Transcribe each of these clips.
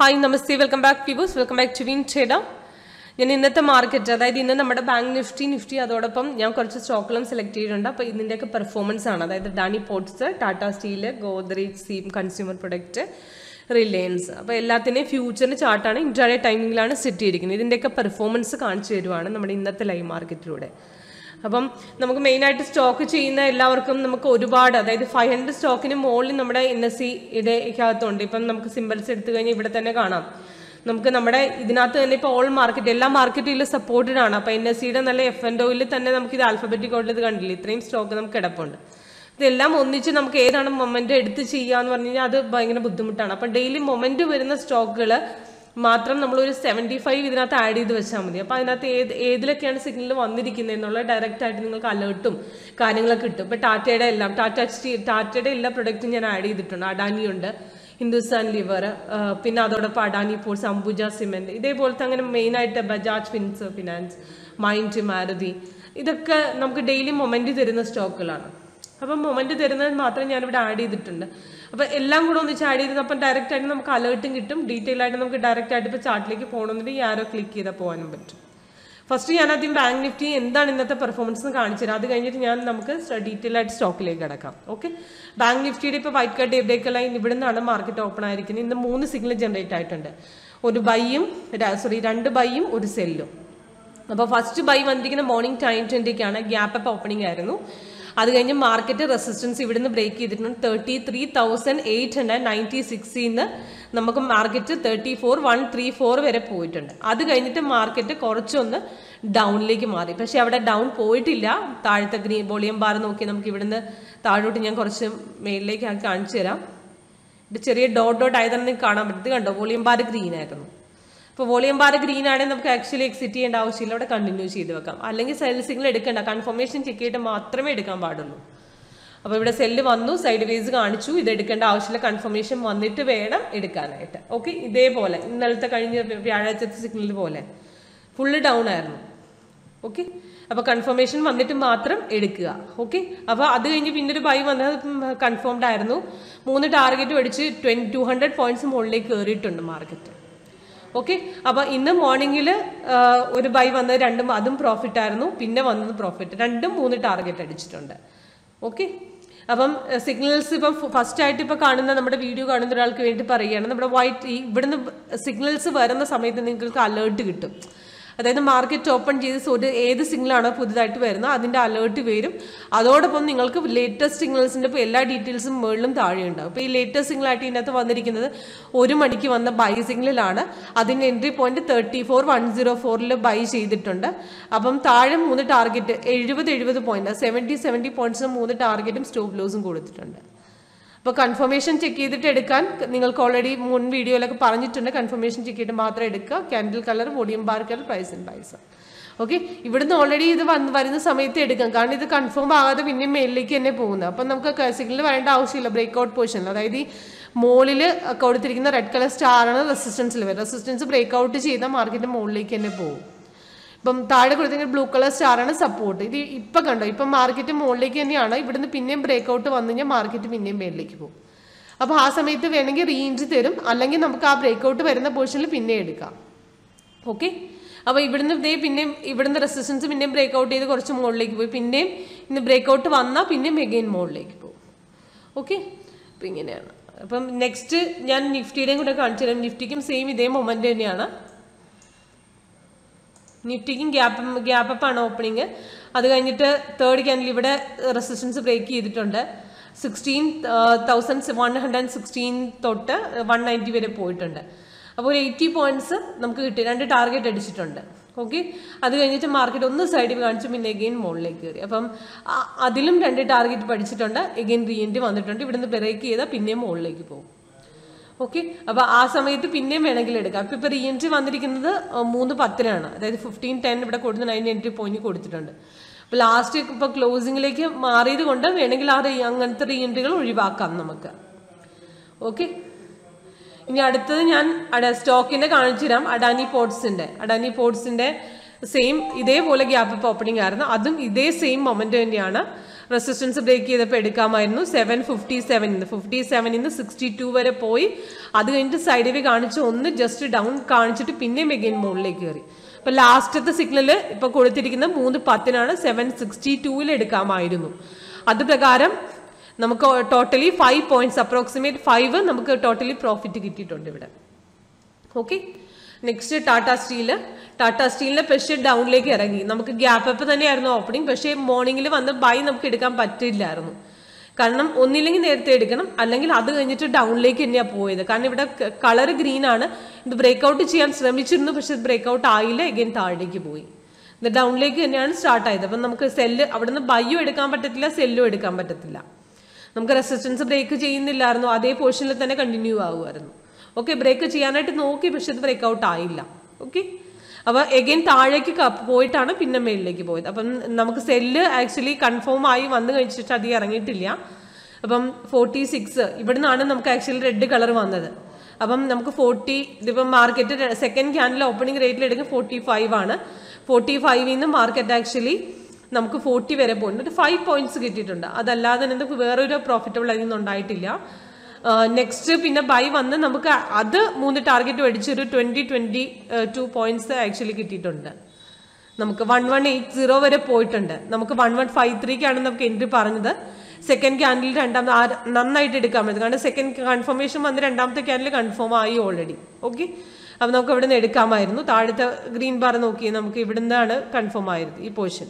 Hi namaste welcome back പീബോസ് welcome back to win trade ഞാൻ ഇന്നത്തെ market അതായത് ഇന്ന് നമ്മുടെ ബാങ്ക് നിഫ്റ്റി നിഫ്റ്റി അതോടൊപ്പം ഞാൻ കുറച്ച് സ്റ്റോക്കുകളും സെലക്ട് ചെയ്തിട്ടുണ്ട്. അപ്പോൾ ഇതിന്റെയൊക്കെ പെർഫോമൻസ് ആണ്. അതായത് ഡാനി പോർട്സ് ടാറ്റ സ്റ്റീൽ ഗോദ്രേജ് സീം കൺസ്യൂമർ പ്രൊഡക്റ്റ് റിലയൻസ് അപ്പോൾ എല്ലാത്തിന്റെയും ഫ്യൂച്ചറിന്റെ ചാർട്ടാണ് ഇൻട്രാഡേ ടൈമിങ്ങിലാണ് സെറ്റ് ചെയ്തിരിക്കുന്നത്. ഇതിന്റെയൊക്കെ പെർഫോമൻസ് കാണിച്ചു തരുവാണ് നമ്മുടെ ഇന്നത്തെ ലൈവ് മാർക്കറ്റിലൂടെ അപ്പം നമുക്ക് മെയിനായിട്ട് സ്റ്റോക്ക് ചെയ്യുന്ന എല്ലാവർക്കും നമുക്ക് ഒരുപാട് അതായത് ഫൈവ് ഹൺഡ്രഡ് സ്റ്റോക്കിന് മുകളിൽ നമ്മുടെ എൻ എസ് സിയുടെ അകത്തുണ്ട് ഇപ്പം നമുക്ക് സിമ്പിൾസ് എടുത്തു കഴിഞ്ഞാൽ ഇവിടെ തന്നെ കാണാം. നമുക്ക് നമ്മുടെ ഇതിനകത്ത് തന്നെ ഇപ്പോൾ ഓൾ മാർക്കറ്റ് എല്ലാ മാർക്കറ്റിലും സപ്പോർട്ടഡ് ആണ്. അപ്പോൾ എൻ എസ് സിയുടെ നല്ല എഫ് എൻ ഡോയിൽ തന്നെ നമുക്ക് ഇത് ആൽഫബറ്റിക് ഓർഡർ ഇത് കണ്ടില്ല? ഇത്രയും സ്റ്റോക്ക് നമുക്ക് കിടപ്പുണ്ട്. ഇതെല്ലാം ഒന്നിച്ച് നമുക്ക് ഏതാണ് മൊമെന്റ് എടുത്ത് ചെയ്യുക എന്ന് പറഞ്ഞു കഴിഞ്ഞാൽ അത് ഭയങ്കര ബുദ്ധിമുട്ടാണ്. അപ്പം ഡെയിലി മൊമെന്റ് വരുന്ന സ്റ്റോക്കുകൾ മാത്രം നമ്മളൊരു സെവന്റി ഫൈവ് ഇതിനകത്ത് ആഡ് ചെയ്ത് വെച്ചാൽ മതി. അപ്പോൾ അതിനകത്ത് ഏത് ഏതിലൊക്കെയാണ് സിഗ്നൽ വന്നിരിക്കുന്നത് എന്നുള്ള ഡയറക്റ്റ് ആയിട്ട് നിങ്ങൾക്ക് അലേർട്ടും കാര്യങ്ങളൊക്കെ കിട്ടും. ഇപ്പോൾ ടാറ്റയുടെ എല്ലാം ടാറ്റ ടാറ്റയുടെ എല്ലാ പ്രൊഡക്റ്റും ഞാൻ ആഡ് ചെയ്തിട്ടുണ്ട്. അഡാനിയുണ്ട് ഹിന്ദുസ്ഥാൻ ലിവർ പിന്നെ അതോടൊപ്പം അഡാനി പോർട്സ് അംബുജ സിമെന്റ് ഇതേപോലത്തെ അങ്ങനെ മെയിനായിട്ട് Bajaj fins finance mind Maruti ഇതൊക്കെ നമുക്ക് ഡെയിലി മൊമെന്റ് തരുന്ന സ്റ്റോക്കുകളാണ് അപ്പം മൊമെന്റ് തരുന്നത് മാത്രം ഞാനിവിടെ ആഡ് ചെയ്തിട്ടുണ്ട്. അപ്പം എല്ലാം കൂടെ ഒന്നിച്ച് ആഡ് ചെയ്ത് അപ്പം ഡയറക്റ്റ് ആയിട്ട് നമുക്ക് അലേർട്ടും കിട്ടും. ഡീറ്റെയിൽ ആയിട്ട് നമുക്ക് ഡയറക്റ്റ് ആയിട്ട് ഇപ്പോൾ ചാർട്ടിലേക്ക് പോകണമെന്നുണ്ടെങ്കിൽ ആരോ ക്ലിക്ക് ചെയ്താൽ പോകാനും പറ്റും. ഫസ്റ്റ് ഞാൻ ആദ്യം ബാങ്ക് നിഫ്റ്റി എന്താണ് ഇന്നത്തെ പെർഫോമൻസ് എന്ന് കാണിച്ചു അത് കഴിഞ്ഞിട്ട് ഞാൻ നമുക്ക് ഡീറ്റെയിൽ ആയിട്ട് സ്റ്റോക്കിലേക്ക് കിടക്കാം. ഓക്കെ ബാങ്ക് നിഫ്റ്റിയുടെ ഇപ്പോൾ വൈറ്റ് കാർഡ് എവിടേക്ക് ലൈൻ ഇവിടെ നിന്നാണ് മാർക്കറ്റ് ഓപ്പൺ ആയിരിക്കുന്നത്. ഇന്ന് മൂന്ന് സിഗ്നൽ ജനറേറ്റ് ആയിട്ടുണ്ട്. ഒരു ബൈയും സോറി രണ്ട് ബൈയും ഒരു സെല്ലും അപ്പോൾ ഫസ്റ്റ് ബൈ വന്നിരിക്കുന്ന മോർണിംഗ് ടൈം ട്വന്റിക്കാണ് ഗ്യാപ്പ് അപ്പ് ഓപ്പണിംഗ് ആയിരുന്നു. അത് കഴിഞ്ഞ് മാർക്കറ്റ് റെസിസ്റ്റൻസ് ഇവിടുന്ന് ബ്രേക്ക് ചെയ്തിട്ടുണ്ട്. Thirty three thousand eight hundred ninety സിക്സിൽ നിന്ന് നമുക്ക് market thirty four one three four വരെ പോയിട്ടുണ്ട്. അത് കഴിഞ്ഞിട്ട് മാർക്കറ്റ് കുറച്ചൊന്ന് ഡൗണിലേക്ക് മാറി. പക്ഷേ അവിടെ ഡൗൺ പോയിട്ടില്ല. താഴത്തെ ഗ്രീൻ വോളിയം ബാർ നോക്കി നമുക്ക് ഇവിടുന്ന് താഴോട്ട് ഞാൻ കുറച്ച് മേലിലേക്ക് ആ കാണിച്ചു തരാം. ഇത് ചെറിയ ഡോട്ട് ഡോട്ട് ആയതാണ് നിങ്ങൾക്ക് കാണാൻ പറ്റും. കണ്ടോ? വോളിയം ബാർ ഗ്രീൻ ആയിരുന്നു. അപ്പോൾ വോളിയം ബാർ ഗ്രീൻ ആണെങ്കിൽ നമുക്ക് ആക്ച്വലി എക്സിറ്റ് ചെയ്യേണ്ട ആവശ്യമില്ല. അവിടെ കണ്ടിന്യൂ ചെയ്ത് വെക്കാം. അല്ലെങ്കിൽ സെൽ സിഗ്നൽ എടുക്കണ്ട. കൺഫർമേഷൻ ചെക്ക് ചെയ്തിട്ട് മാത്രമേ എടുക്കാൻ പാടുള്ളൂ. അപ്പോൾ ഇവിടെ സെല്ല് വന്നു സൈഡ് വേസ് കാണിച്ചു. ഇത് എടുക്കേണ്ട ആവശ്യമില്ല. കൺഫർമേഷൻ വന്നിട്ട് വേണം എടുക്കാനായിട്ട്. ഓക്കെ ഇതേപോലെ. ഇന്നലത്തെ കഴിഞ്ഞ വ്യാഴാഴ്ചത്തെ സിഗ്നൽ പോലെ. ഫുള്ള് ഡൗൺ ആയിരുന്നു. ഓക്കെ അപ്പോൾ കൺഫർമേഷൻ വന്നിട്ട് മാത്രം എടുക്കുക. ഓക്കെ അപ്പോൾ അത് കഴിഞ്ഞ് പിന്നെ ഒരു ബൈ വന്നത് കൺഫേംഡ് ആയിരുന്നു. മൂന്ന് ടാർഗറ്റ് അടിച്ച് ട്വൻ ടു ഹൺഡ്രഡ് പോയിന്റ്സ് മുകളിലേക്ക് കയറിയിട്ടുണ്ട് മാർക്കറ്റ് ഓക്കെ അപ്പോൾ ഇന്ന് മോർണിംഗിൽ ഒരു ബൈ വന്നത് രണ്ടും അതും പ്രോഫിറ്റ് ആയിരുന്നു. പിന്നെ വന്നത് പ്രോഫിറ്റ് രണ്ടും മൂന്ന് ടാർഗറ്റ് അടിച്ചിട്ടുണ്ട്. ഓക്കെ അപ്പം സിഗ്നൽസ് ഇപ്പം ഫസ്റ്റ് ആയിട്ട് ഇപ്പൊ കാണുന്ന നമ്മുടെ വീഡിയോ കാണുന്ന ഒരാൾക്ക് വേണ്ടി പറയുകയാണ്. നമ്മുടെ വൈറ്റ് ഇവിടുന്ന് സിഗ്നൽസ് വരുന്ന സമയത്ത് നിങ്ങൾക്ക് അലേർട്ട് കിട്ടും. അതായത് മാർക്കറ്റ് ഓപ്പൺ ചെയ്ത് ഒരു ഏത് സിഗ്നലാണോ പുതുതായിട്ട് വരുന്നത് അതിന്റെ അലേർട്ട് വരും. അതോടൊപ്പം നിങ്ങൾക്ക് ലേറ്റസ്റ്റ് സിഗ്നൽസിന്റെ ഇപ്പോൾ എല്ലാ ഡീറ്റെയിൽസും മുകളിലും താഴെ ഉണ്ടാവും ഇപ്പോൾ ഈ ലേറ്റസ്റ്റ് സിഗ്നലായിട്ട് ഇതിനകത്ത് വന്നിരിക്കുന്നത് ഒരു മണിക്ക് വന്ന ബൈ സിഗ്നലാണ്. അതിന്റെ entry point thirty four one zero ഫോറിൽ ബൈ ചെയ്തിട്ടുണ്ട്. അപ്പം താഴെ മൂന്ന് ടാർഗറ്റ് എഴുപത് എഴുപത് പോയിന്റ് സെവന്റി സെവന്റി പോയിന്റ്സ് മൂന്ന് ടാർഗറ്റും സ്റ്റോപ്പ് ലോസും കൊടുത്തിട്ടുണ്ട്. അപ്പോൾ കൺഫർമേഷൻ ചെക്ക് ചെയ്തിട്ട് എടുക്കാൻ നിങ്ങൾക്ക് ഓൾറെഡി മുൻ വീഡിയോയിലൊക്കെ പറഞ്ഞിട്ടുണ്ട്. കൺഫർമേഷൻ ചെക്ക് ചെയ്തിട്ട് മാത്രം എടുക്കുക. Candle colour volume bar colour price and price okay ഇവിടുന്ന് ഓൾറെഡി ഇത് വന്ന് വരുന്ന സമയത്ത് എടുക്കാം. കാരണം ഇത് കൺഫേം ആകാതെ പിന്നെ മേലിലേക്ക് തന്നെ പോകുന്നത്. അപ്പം നമുക്ക് സിഗ്നൽ വരേണ്ട ആവശ്യമില്ല. ബ്രേക്ക് ഔട്ട് പൊസിഷനിൽ അതായത് ഈ മോളിൽ കൊടുത്തിരിക്കുന്ന റെഡ് കളർ സ്റ്റാറാണ് റെസിസ്റ്റൻസിൽ വരും റെസിസ്റ്റൻസ് ബ്രേക്ക് ഔട്ട് ചെയ്താൽ മാർക്കറ്റ് മുകളിലേക്ക് തന്നെ പോകും. ഇപ്പം താഴെ കൊടുത്തെങ്കിൽ ബ്ലൂ കളർ സ്റ്റാറാണ് സപ്പോർട്ട് ഇത് ഇപ്പൊ കണ്ടോ? ഇപ്പം മാർക്കറ്റ് മുകളിലേക്ക് തന്നെയാണ്. ഇവിടുന്ന് പിന്നെയും ബ്രേക്ക് ഔട്ട് വന്നു കഴിഞ്ഞാൽ മാർക്കറ്റ് പിന്നെയും മേളിലേക്ക് പോകും. അപ്പോൾ ആ സമയത്ത് വേണമെങ്കിൽ റേഞ്ച് തരും. അല്ലെങ്കിൽ നമുക്ക് ആ ബ്രേക്ക് ഔട്ട് വരുന്ന പൊസിഷനിൽ പിന്നെ എടുക്കാം. ഓക്കെ അപ്പോൾ ഇവിടുന്ന് ഇതേ പിന്നെയും ഇവിടുന്ന് റെസിസ്റ്റൻസ് പിന്നെയും ബ്രേക്ക് ഔട്ട് ചെയ്ത് കുറച്ച് മുകളിലേക്ക് പോയി. പിന്നെയും ഇന്ന് ബ്രേക്ക് ഔട്ട് വന്നാൽ പിന്നെയും എഗെയിൻ മുകളിലേക്ക് പോകും. ഓക്കെ അപ്പം ഇങ്ങനെയാണ്. അപ്പം നെക്സ്റ്റ് ഞാൻ നിഫ്റ്റിയുടെയും കൂടെ കാണിച്ചു തരാം. നിഫ്റ്റിക്കും സെയിം ഇതേ മൊമെന്റ് തന്നെയാണ്. നിഫ്റ്റിക്കും ഗ്യാപ്പ് ഗ്യാപ്പ് ആണ് ഓപ്പണിങ് അത് കഴിഞ്ഞിട്ട് തേർഡ് ക്യാൻഡിൽ ഇവിടെ റെസിസ്റ്റൻസ് ബ്രേക്ക് ചെയ്തിട്ടുണ്ട്. Sixteen thousand one hundred sixteen തൊട്ട് വൺ നയന്റി വരെ പോയിട്ടുണ്ട്. അപ്പോൾ ഒരു എയ്റ്റി പോയിന്റ്സ് നമുക്ക് കിട്ടി. രണ്ട് ടാർഗറ്റ് അടിച്ചിട്ടുണ്ട്. ഓക്കെ അത് കഴിഞ്ഞിട്ട് മാർക്കറ്റ് ഒന്ന് സൈഡിൽ കാണിച്ചു പിന്നെ എഗെയിൻ മുകളിലേക്ക് കയറി. അപ്പം അതിലും രണ്ട് ടാർഗറ്റ് പഠിച്ചിട്ടുണ്ട്. എഗെയിൻ റീ എൻട്രി വന്നിട്ടുണ്ട്. ഇവിടുന്ന് ബ്രേക്ക് ചെയ്താൽ പിന്നെയും മുകളിലേക്ക് പോകും. ഓക്കെ? അപ്പോൾ ആ സമയത്ത് പിന്നെയും വേണമെങ്കിൽ എടുക്കാം. അപ്പൊ ഇപ്പൊ റീ എൻട്രി വന്നിരിക്കുന്നത് മൂന്ന് പത്തിനാണ് അതായത് ഫിഫ്റ്റീൻ ടെൻ ഇവിടെ കൊടുത്ത് നയൻ എൻട്രി പോയിന്റ് കൊടുത്തിട്ടുണ്ട്. അപ്പൊ ലാസ്റ്റ് ഇപ്പൊ ക്ലോസിംഗിലേക്ക് മാറിയത് കൊണ്ട് വേണമെങ്കിൽ ആ റീ അങ്ങനത്തെ റീ എൻട്രികൾ ഒഴിവാക്കാം നമുക്ക്. ഓക്കെ? ഇനി അടുത്തത് ഞാൻ സ്റ്റോക്കിന്റെ കാണിച്ചു തരാം. അഡാനി പോർട്സിന്റെ. അഡാനി പോർട്സിന്റെ സെയിം ഇതേപോലെ ഗ്യാപ്പ് ഓപ്പണിംഗ് ആയിരുന്നു. അതും ഇതേ സെയിം മൊമെന്റ് തന്നെയാണ്. റെസിസ്റ്റൻസ് ബ്രേക്ക് ചെയ്തപ്പോൾ എടുക്കാമായിരുന്നു. സെവൻ ഫിഫ്റ്റി സെവൻ ഫിഫ്റ്റി സെവനിൽ നിന്ന് സിക്സ്റ്റി ടു വരെ പോയി. അത് കഴിഞ്ഞിട്ട് സൈഡ് വേ കാണിച്ച് ഒന്ന് ജസ്റ്റ് ഡൗൺ കാണിച്ചിട്ട് പിന്നെയും എഗെയിൻ മുകളിലേക്ക് കയറി. ഇപ്പൊ ലാസ്റ്റത്തെ സിഗ്നൽ ഇപ്പൊ കൊടുത്തിരിക്കുന്ന മൂന്ന് പത്തിനാണ് സെവൻ സിക്സ്റ്റി ടൂവിൽ എടുക്കാമായിരുന്നു. അത് പ്രകാരം നമുക്ക് totally five points approximate five നമുക്ക് ടോട്ടലി പ്രോഫിറ്റ് കിട്ടിയിട്ടുണ്ട് ഇവിടെ. Okay next Tata steel Tata സ്റ്റീലിന്റെ പക്ഷേ ഡൗണിലേക്ക് ഇറങ്ങി. നമുക്ക് ഗ്യാപ്പ് അപ്പ് തന്നെയായിരുന്നു ഓപ്പണിംഗ് പക്ഷേ മോർണിംഗിൽ വന്ന് ബൈ നമുക്ക് എടുക്കാൻ പറ്റില്ലായിരുന്നു കാരണം ഒന്നില്ലെങ്കിൽ നേരത്തെ എടുക്കണം. അല്ലെങ്കിൽ അത് കഴിഞ്ഞിട്ട് ഡൗണിലേക്ക് തന്നെയാണ് പോയത്. കാരണം ഇവിടെ കളർ ഗ്രീൻ ആണ്. ഇത് ബ്രേക്ക്ഔട്ട് ചെയ്യാൻ ശ്രമിച്ചിരുന്നു. പക്ഷെ ബ്രേക്ക്ഔട്ട് ആയില്ല. എഗെയിൻ താഴേക്ക് പോയി. ഇത് ഡൗണിലേക്ക് തന്നെയാണ് സ്റ്റാർട്ട് ആയത്. അപ്പം നമുക്ക് സെല്ല് നിന്ന് ബൈയും എടുക്കാൻ പറ്റത്തില്ല സെല്ലും എടുക്കാൻ പറ്റത്തില്ല. നമുക്ക് റെസിസ്റ്റൻസ് ബ്രേക്ക് ചെയ്യുന്നില്ലായിരുന്നു. അതേ പോർഷനിൽ തന്നെ കണ്ടിന്യൂ ആകുമായിരുന്നു ഓക്കെ ബ്രേക്ക് ചെയ്യാനായിട്ട് നോക്കി പക്ഷെ ഇത് ബ്രേക്ക് ഔട്ട് ആയില്ല. ഓക്കെ അപ്പോൾ എഗെയിൻ താഴേക്ക് പോയിട്ടാണ് പിന്നെ മേളിലേക്ക് പോയത്. അപ്പം നമുക്ക് സെല്ല് ആക്ച്വലി കൺഫേം ആയി വന്നു കഴിച്ചിട്ട് അധികം ഇറങ്ങിയിട്ടില്ല. അപ്പം ഫോർട്ടി സിക്സ് ഇവിടുന്നാണ് നമുക്ക് ആക്ച്വലി റെഡ് കളർ വന്നത്. അപ്പം നമുക്ക് ഫോർട്ടി ഇതിപ്പം മാർക്കറ്റ് സെക്കൻഡ് ക്യാൻഡിൽ ഓപ്പണിംഗ് റേറ്റിൽ എടുക്കുക ഫോർട്ടി ഫൈവ് ആണ്. ഫോർട്ടി ഫൈവിൽ നിന്ന് മാർക്കറ്റ് ആക്ച്വലി നമുക്ക് ഫോർട്ടി വരെ പോയിട്ടുണ്ട്. ഒരു ഫൈവ് പോയിന്റ്സ് കിട്ടിയിട്ടുണ്ട്. അതല്ലാതെ നമുക്ക് വേറൊരു പ്രോഫിറ്റബിൾ അതിൽ ഉണ്ടായിട്ടില്ല. നെക്സ്റ്റ് പിന്നെ ബൈ വന്ന് നമുക്ക് അത് മൂന്ന് ടാർഗറ്റ് മേടിച്ച് ഒരു twenty twenty two points actually കിട്ടിയിട്ടുണ്ട്. നമുക്ക് വൺ വൺ എയ്റ്റ് സീറോ വരെ പോയിട്ടുണ്ട്. നമുക്ക് വൺ വൺ ഫൈവ് ത്രീക്കാണ് നമുക്ക് എൻട്രി പറഞ്ഞത്. സെക്കൻഡ് ക്യാൻഡിൽ രണ്ടാമത് നന്നായിട്ട് എടുക്കാൻ പറ്റും. കാരണം സെക്കൻഡ് കൺഫർമേഷൻ വന്ന് രണ്ടാമത്തെ ക്യാൻഡിൽ കൺഫേം ആയി ഓൾറെഡി ഓക്കെ അപ്പം നമുക്ക് ഇവിടെ നിന്ന് എടുക്കാമായിരുന്നു. താഴത്തെ ഗ്രീൻ ബാർ നോക്കി നമുക്ക് ഇവിടെ നിന്നാണ് കൺഫേം ആയത് ഈ പോർഷൻ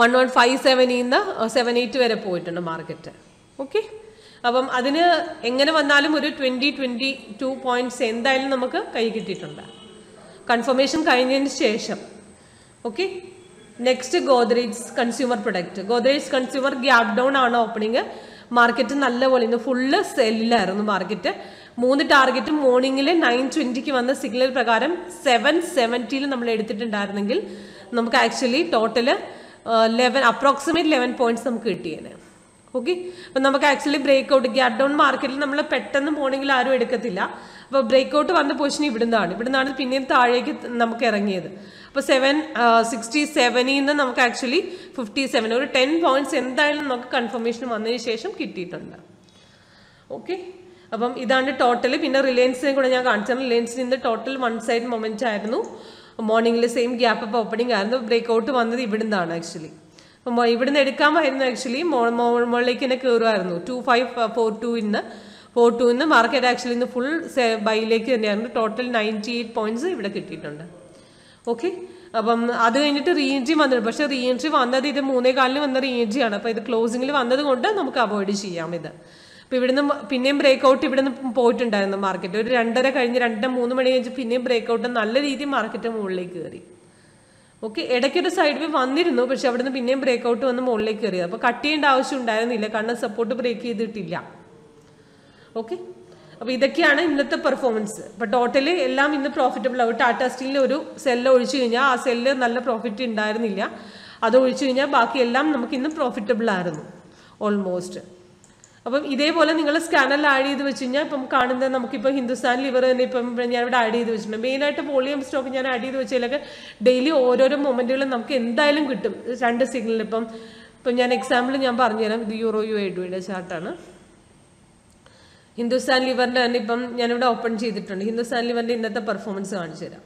വൺ വൺ ഫൈവ് സെവനിൽ നിന്ന് സെവൻ എയ്റ്റ് വരെ പോയിട്ടുണ്ട് മാർക്കറ്റ് ഓക്കെ അപ്പം അതിന് എങ്ങനെ വന്നാലും ഒരു ട്വന്റി ട്വന്റി ടു പോയിന്റ്സ് എന്തായാലും നമുക്ക് കൈ കിട്ടിയിട്ടുണ്ട്. കൺഫർമേഷൻ കഴിഞ്ഞതിന് ശേഷം. Okay next Godrej consumer product Godrej consumer gap down ആണ് ഓപ്പണിംഗ് മാർക്കറ്റ് നല്ലപോലെ ഇന്ന് ഫുള്ള് സെല്ലിലായിരുന്നു മാർക്കറ്റ് മൂന്ന് ടാർഗറ്റ് മോർണിംഗിൽ നയൻ ട്വന്റിക്ക് വന്ന സിഗ്നൽ പ്രകാരം സെവൻ സെവന്റിയിൽ നമ്മൾ എടുത്തിട്ടുണ്ടായിരുന്നെങ്കിൽ നമുക്ക് actually total eleven approximate eleven points നമുക്ക് കിട്ടിയേനെ. ഓക്കെ അപ്പം നമുക്ക് actually break out gap down മാർക്കറ്റിൽ നമ്മൾ പെട്ടെന്ന് പോകണമെങ്കിൽ ആരും എടുക്കത്തില്ല. അപ്പോൾ ബ്രേക്ക് ഔട്ട് വന്ന പൊസിഷൻ ഇവിടുന്നാണ്. ഇവിടുന്നാണ് പിന്നെയും താഴേക്ക് നമുക്ക് ഇറങ്ങിയത്. അപ്പോൾ സെവൻ സിക്സ്റ്റി സെവനിൽ നിന്ന് നമുക്ക് ആക്ച്വലി ഫിഫ്റ്റി സെവൻ ഒരു ടെൻ പോയിന്റ്സ് എന്തായാലും നമുക്ക് കൺഫർമേഷൻ വന്നതിന് ശേഷം കിട്ടിയിട്ടുണ്ട്. ഓക്കെ അപ്പം ഇതാണ് ടോട്ടൽ പിന്നെ റിലയൻസിനെ കൂടെ ഞാൻ കാണിച്ചത് റിലയൻസിൽ നിന്ന് ടോട്ടൽ വൺ സൈഡ് മൊമെന്റ് ആയിരുന്നു. മോർണിംഗിൽ സെയിം ഗ്യാപ്പ് അപ്പ് ഓപ്പണിംഗ് ആയിരുന്നു. ബ്രേക്ക് ഔട്ട് വന്നത് ഇവിടുന്നാണ് ആക്ച്വലി അപ്പം മോ- ഇവിടുന്ന് എടുക്കാമായിരുന്നു ആക്ച്വലി മുകളിലേക്ക് തന്നെ കയറുമായിരുന്നു ടു ഫൈവ് ഫോർ ടു ഇന്ന്. ഫോർ ടു ഇന്ന് മാർക്കറ്റ് ആക്ച്വലി ഇന്ന് ഫുൾ ബൈയിലേക്ക് തന്നെയായിരുന്നു. ടോട്ടൽ നയന്റി എയ്റ്റ് പോയിന്റ്സ് ഇവിടെ കിട്ടിയിട്ടുണ്ട്. ഓക്കെ അപ്പം അത് കഴിഞ്ഞിട്ട് റീ എൻട്രി വന്നിട്ടുണ്ട്. പക്ഷേ റീ എൻട്രി വന്നത് ഇത് മൂന്നേ കാലിന് വന്ന റീ ആണ്. അപ്പോൾ ഇത് ക്ലോസിങ്ങിൽ വന്നത് കൊണ്ട് നമുക്ക് അവോയ്ഡ് ചെയ്യാം ഇത്. അപ്പോൾ ഇവിടുന്ന് പിന്നെയും ബ്രേക്ക് ഔട്ട് ഇവിടുന്ന് പോയിട്ടുണ്ടായിരുന്നു മാർക്കറ്റ് ഒരു രണ്ടര കഴിഞ്ഞ് രണ്ടര മൂന്ന് മണി കഴിഞ്ഞ് പിന്നെയും ബ്രേക്ക് ഔട്ട് നല്ല രീതിയിൽ മാർക്കറ്റ് മുകളിലേക്ക് കയറി. ഓക്കെ ഇടയ്ക്കൊരു സൈഡ് വന്നിരുന്നു പക്ഷെ അവിടുന്ന് പിന്നെയും ബ്രേക്ക് ഔട്ട് വന്ന് മുകളിലേക്ക് കയറിയത്. അപ്പോൾ കട്ട് ചെയ്യേണ്ട ആവശ്യം ഉണ്ടായിരുന്നില്ല കാരണം സപ്പോർട്ട് ബ്രേക്ക് ചെയ്തിട്ടില്ല. ഓക്കെ അപ്പോൾ ഇതൊക്കെയാണ് ഇന്നത്തെ പെർഫോമൻസ് അപ്പോൾ ടോട്ടലി എല്ലാം ഇന്ന് പ്രോഫിറ്റബിൾ ആവും ടാറ്റ സ്റ്റീലിൽ ഒരു സെല്ല് ഒഴിച്ചു കഴിഞ്ഞാൽ ആ സെല്ല് നല്ല പ്രോഫിറ്റ് ഉണ്ടായിരുന്നില്ല. അത് ഒഴിച്ചു കഴിഞ്ഞാൽ ബാക്കിയെല്ലാം നമുക്ക് ഇന്ന് പ്രോഫിറ്റബിൾ ആയിരുന്നു. ഓൾമോസ്റ്റ് അപ്പം ഇതേപോലെ നിങ്ങൾ സ്കാനറിൽ ആഡ് ചെയ്ത് വെച്ച് കഴിഞ്ഞാൽ ഇപ്പം കാണുന്നത് നമുക്കിപ്പോൾ ഹിന്ദുസ്ഥാൻ ലിവർ തന്നെ ഇപ്പം ഞാൻ ഇവിടെ ആഡ് ചെയ്ത് വെച്ചിട്ടുണ്ട്. മെയിനായിട്ട് വോളിയം സ്റ്റോക്ക് ഞാൻ ആഡ് ചെയ്ത് വെച്ചതിലൊക്കെ ഡെയിലി ഓരോരോ മൊമെന്റുകളും നമുക്ക് എന്തായാലും കിട്ടും. രണ്ട് സിഗ്നൽ ഇപ്പം ഇപ്പം ഞാൻ എക്സാമ്പിൾ ഞാൻ പറഞ്ഞുതരാം. ഇത് യൂറോ യു എഡുയുടെ ചാർട്ടാണ് ഹിന്ദുസ്ഥാൻ ലിവറിന്റെ തന്നെ ഇപ്പം ഞാനിവിടെ ഓപ്പൺ ചെയ്തിട്ടുണ്ട്. ഹിന്ദുസ്ഥാൻ ലിവറിന്റെ ഇന്നത്തെ പെർഫോമൻസ് കാണിച്ചു തരാം.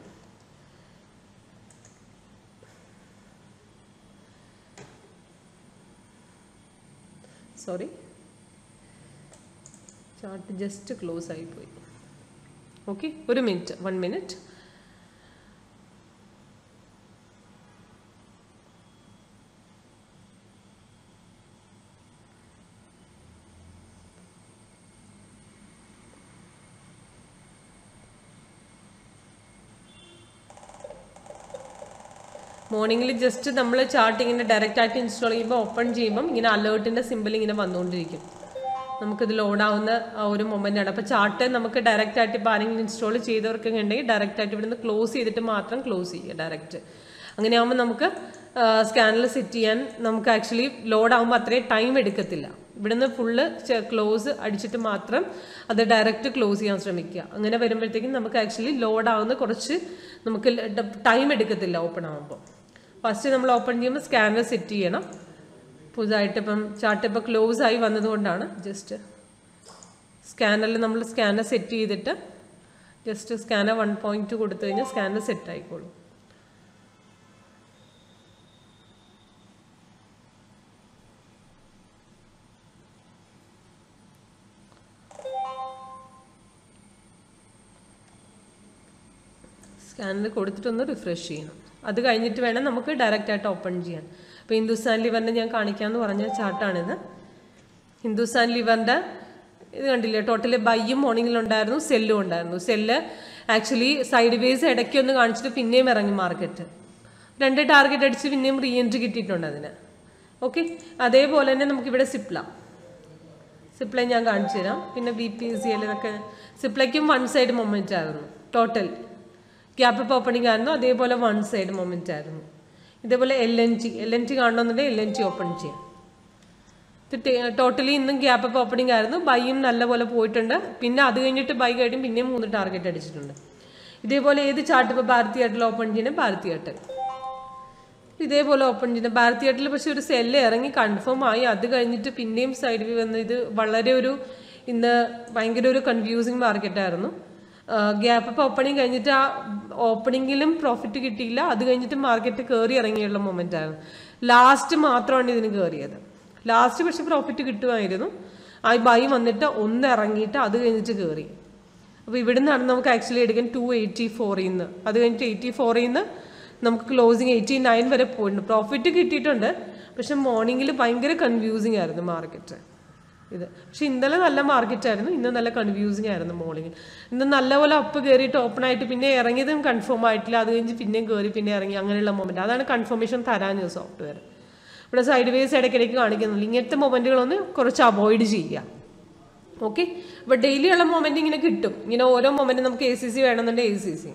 സോറി ചാർട്ട് ജസ്റ്റ് ക്ലോസ് ആയിപ്പോയി ഓക്കെ ഒരു മിനിറ്റ് വൺ മിനിറ്റ് മോർണിംഗിൽ ജസ്റ്റ് നമ്മൾ ചാർട്ട് ഇങ്ങനെ ഡയറക്റ്റ് ആയിട്ട് ഇൻസ്റ്റാൾ ചെയ്യുമ്പോൾ ഓപ്പൺ ചെയ്യുമ്പം ഇങ്ങനെ അലേർട്ടിന്റെ സിമ്പിൾ ഇങ്ങനെ വന്നുകൊണ്ടിരിക്കും. നമുക്കിത് ലോഡാവുന്ന ഒരു മൊമെന്റ് ആണ്. അപ്പോൾ ചാർട്ട് നമുക്ക് ഡയറക്റ്റ് ആയിട്ട് ഇപ്പോൾ ആരെങ്കിലും ഇൻസ്റ്റാൾ ചെയ്തവർക്കൊക്കെ ഉണ്ടെങ്കിൽ ഡയറക്റ്റ് ആയിട്ട് ഇവിടുന്ന് ക്ലോസ് ചെയ്തിട്ട് മാത്രം ക്ലോസ് ചെയ്യുക ഡയറക്റ്റ് അങ്ങനെ അങ്ങനെയാകുമ്പോൾ നമുക്ക് സ്കാനിൽ സെറ്റ് ചെയ്യാൻ നമുക്ക് ആക്ച്വലി ലോഡാകുമ്പോൾ അത്രയും ടൈം എടുക്കത്തില്ല. ഇവിടുന്ന് ഫുള്ള് ക്ലോസ് അടിച്ചിട്ട് മാത്രം അത് ഡയറക്റ്റ് ക്ലോസ് ചെയ്യാൻ ശ്രമിക്കുക. അങ്ങനെ വരുമ്പോഴത്തേക്കും നമുക്ക് ആക്ച്വലി ലോഡാവുന്ന കുറച്ച് നമുക്ക് ടൈം എടുക്കത്തില്ല ഓപ്പൺ ആകുമ്പോൾ ഫസ്റ്റ് നമ്മൾ ഓപ്പൺ ചെയ്യുമ്പോൾ സ്കാനർ സെറ്റ് ചെയ്യണം. പുതുതായിട്ട് ഇപ്പം ചാർട്ട് ഇപ്പോൾ ക്ലോസ് ആയി വന്നതുകൊണ്ടാണ് ജസ്റ്റ് സ്കാനറിൽ നമ്മൾ സ്കാനർ സെറ്റ് ചെയ്തിട്ട് just scanner one point two കൊടുത്തു കഴിഞ്ഞാൽ സ്കാനർ സെറ്റ് ആയിക്കോളും. സ്കാനർ കൊടുത്തിട്ടൊന്ന് റിഫ്രഷ് ചെയ്യണം. അത് കഴിഞ്ഞിട്ട് വേണം നമുക്ക് ഡയറക്റ്റായിട്ട് ഓപ്പൺ ചെയ്യാൻ. അപ്പോൾ ഹിന്ദുസ്ഥാൻ ലിവറിന്റെ ഞാൻ കാണിക്കാമെന്ന് പറഞ്ഞ ചാർട്ടാണിത്. ഹിന്ദുസ്ഥാൻ ലിവറിന്റെ ഇത് കണ്ടില്ലേ? ടോട്ടൽ ബൈയും മോർണിംഗിലുണ്ടായിരുന്നു സെല്ലും ഉണ്ടായിരുന്നു. സെല്ല് ആക്ച്വലി സൈഡ് വേസ് ഇടയ്ക്ക് ഒന്ന് കാണിച്ചിട്ട് പിന്നെയും ഇറങ്ങി മാർക്കറ്റ്. രണ്ട് ടാർഗറ്റ് അടിച്ച് പിന്നെയും റീ എൻട്രി കിട്ടിയിട്ടുണ്ട് അതിന്. ഓക്കെ അതേപോലെ തന്നെ നമുക്കിവിടെ സിപ്ല സിപ്ലൈ ഞാൻ കാണിച്ചു തരാം. പിന്നെ ബി പി സി എൽ ഇതൊക്കെ. സിപ്ലയ്ക്കും വൺ സൈഡ് മൊമെന്റ് ആയിരുന്നു. ടോട്ടൽ ഗ്യാപ്പ് ഓപ്പണിംഗ് ആയിരുന്നു അതേപോലെ വൺ സൈഡ് മൊമെന്റ് ആയിരുന്നു. ഇതേപോലെ L N G L N G കാണണമെന്നുണ്ടെങ്കിൽ L N G open ചെയ്യാം. ടോട്ടലി ഇന്നും ഗ്യാപ്പ് ഓപ്പണിംഗ് ആയിരുന്നു. ബൈയും നല്ലപോലെ പോയിട്ടുണ്ട്. പിന്നെ അത് കഴിഞ്ഞിട്ട് ബൈ കഴിയും പിന്നെയും മൂന്ന് ടാർഗറ്റ് അടിച്ചിട്ടുണ്ട്. ഇതേപോലെ ഏത് ചാർട്ട് ഇപ്പോൾ ഭാരതി എയർടെൽ ഓപ്പൺ ചെയ്യണം ഭാരതി എയർടെൽ ഇതേപോലെ ഓപ്പൺ ചെയ്യണം ഭാരതി എയർടെൽ പക്ഷെ ഒരു സെല്ല് ഇറങ്ങി കൺഫേം ആയി. അത് കഴിഞ്ഞിട്ട് പിന്നെയും സൈഡ് വ്യൂ വന്ന് ഇത് വളരെ ഒരു ഇന്ന് ഭയങ്കര ഒരു കൺഫ്യൂസിങ് മാർക്കറ്റായിരുന്നു ഗ്യാപ്പ് അപ്പ് ഓപ്പണിങ് കഴിഞ്ഞിട്ട് ആ ഓപ്പണിങ്ങിലും പ്രോഫിറ്റ് കിട്ടിയില്ല. അത് കഴിഞ്ഞിട്ട് മാർക്കറ്റ് കയറി ഇറങ്ങിയുള്ള മൊമെന്റ് ആയിരുന്നു. ലാസ്റ്റ് മാത്രമാണ് ഇതിന് കയറിയത് ലാസ്റ്റ് പക്ഷെ പ്രോഫിറ്റ് കിട്ടുമായിരുന്നു. ആ ബൈ വന്നിട്ട് ഒന്ന് ഇറങ്ങിയിട്ട് അത് കഴിഞ്ഞിട്ട് കയറി അപ്പോൾ ഇവിടെ നിന്നാണ് നമുക്ക് ആക്ച്വലി എടുക്കാൻ ടു എയ്റ്റി ഫോറിൽ നിന്ന് അത് കഴിഞ്ഞിട്ട് എയ്റ്റി ഫോറിൽ നിന്ന് നമുക്ക് ക്ലോസിങ് എയ്റ്റി നയൻ വരെ പോയിട്ടുണ്ട്. പ്രോഫിറ്റ് കിട്ടിയിട്ടുണ്ട്. പക്ഷെ മോർണിംഗിൽ ഭയങ്കര കൺഫ്യൂസിങ് ആയിരുന്നു മാർക്കറ്റ് ഇത്. പക്ഷെ ഇന്നലെ നല്ല മാർക്കറ്റ് ആയിരുന്നു. ഇന്ന് നല്ല കൺഫ്യൂസിങ് ആയിരുന്നു മോർണിംഗിൽ ഇന്ന് നല്ലപോലെ അപ്പ് കയറിയിട്ട് ഓപ്പൺ ആയിട്ട് പിന്നെ ഇറങ്ങിയതും കൺഫേം ആയിട്ടില്ല. അത് കഴിഞ്ഞ് പിന്നെയും കയറി പിന്നെ ഇറങ്ങി. അങ്ങനെയുള്ള മൊമെന്റ് അതാണ് കൺഫർമേഷൻ തരാൻ സോഫ്റ്റ്വെയർ ഇവിടെ സൈഡ് വേസ് ഇടയ്ക്കിടയ്ക്ക് കാണിക്കുന്നുള്ളൂ ഇങ്ങനത്തെ മൊമെന്റുകളൊന്ന് കുറച്ച് അവോയ്ഡ് ചെയ്യുക. ഓക്കെ അപ്പോൾ ഡെയിലി ഉള്ള മൊമെന്റ് ഇങ്ങനെ കിട്ടും. ഇങ്ങനെ ഓരോ മൊമെന്റ് നമുക്ക് എ സി സി വേണമെന്നുണ്ടെങ്കിൽ A C C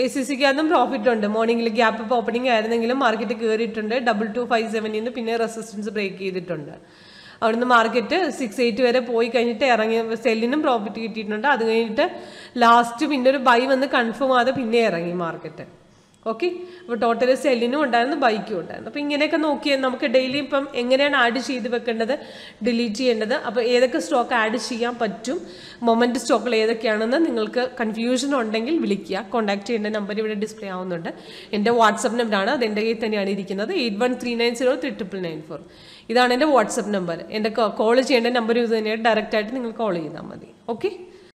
A C സിക്ക് അതും പ്രോഫിറ്റ് ഉണ്ട്. മോർണിംഗിൽ ഗ്യാപ്പ് അപ്പ് ഓപ്പണിംഗ് ആയിരുന്നെങ്കിലും മാർക്കറ്റ് കയറിയിട്ടുണ്ട് ഡബിൾ ടു ഫൈവ് സെവനിൽ നിന്ന് പിന്നെ റെസിസ്റ്റൻസ് ബ്രേക്ക് ചെയ്തിട്ടുണ്ട്. അവിടുന്ന് മാർക്കറ്റ് സിക്സ് എയ്റ്റ് വരെ പോയി കഴിഞ്ഞിട്ട് ഇറങ്ങി സെല്ലിനും പ്രോഫിറ്റ് കിട്ടിയിട്ടുണ്ട്. അത് കഴിഞ്ഞിട്ട് ലാസ്റ്റ് പിന്നെ ഒരു ബൈ വന്ന് കൺഫേം ആകാതെ പിന്നെ ഇറങ്ങി മാർക്കറ്റ് ഓക്കെ അപ്പോൾ ടോട്ടൽ സെല്ലിനും ഉണ്ടായിരുന്നു ബൈക്കും ഉണ്ടായിരുന്നു. അപ്പോൾ ഇങ്ങനെയൊക്കെ നോക്കിയാൽ നമുക്ക് ഡെയിലി ഇപ്പം എങ്ങനെയാണ് ആഡ് ചെയ്ത് വെക്കേണ്ടത് ഡിലീറ്റ് ചെയ്യേണ്ടത്? അപ്പോൾ ഏതൊക്കെ സ്റ്റോക്ക് ആഡ് ചെയ്യാൻ പറ്റും മൊമെന്റ് സ്റ്റോക്കുകൾ ഏതൊക്കെയാണെന്ന് നിങ്ങൾക്ക് കൺഫ്യൂഷൻ ഉണ്ടെങ്കിൽ വിളിക്കുക. കോൺടാക്ട് ചെയ്യേണ്ട നമ്പർ ഇവിടെ ഡിസ്പ്ലേ ആവുന്നുണ്ട്. എന്റെ വാട്സപ്പ് നമ്പറാണ് അത് എന്റെ കയ്യിൽ തന്നെയാണ് ഇരിക്കുന്നത്. Eight one three nine zero three triple nine four ഇതാണ് എന്റെ വാട്സപ്പ് നമ്പർ എന്റെ കോൾ ചെയ്യേണ്ട നമ്പർ ഇത് തന്നെയാണ്. ഡയറക്റ്റായിട്ട് നിങ്ങൾ കോൾ ചെയ്താൽ മതി. ഓക്കെ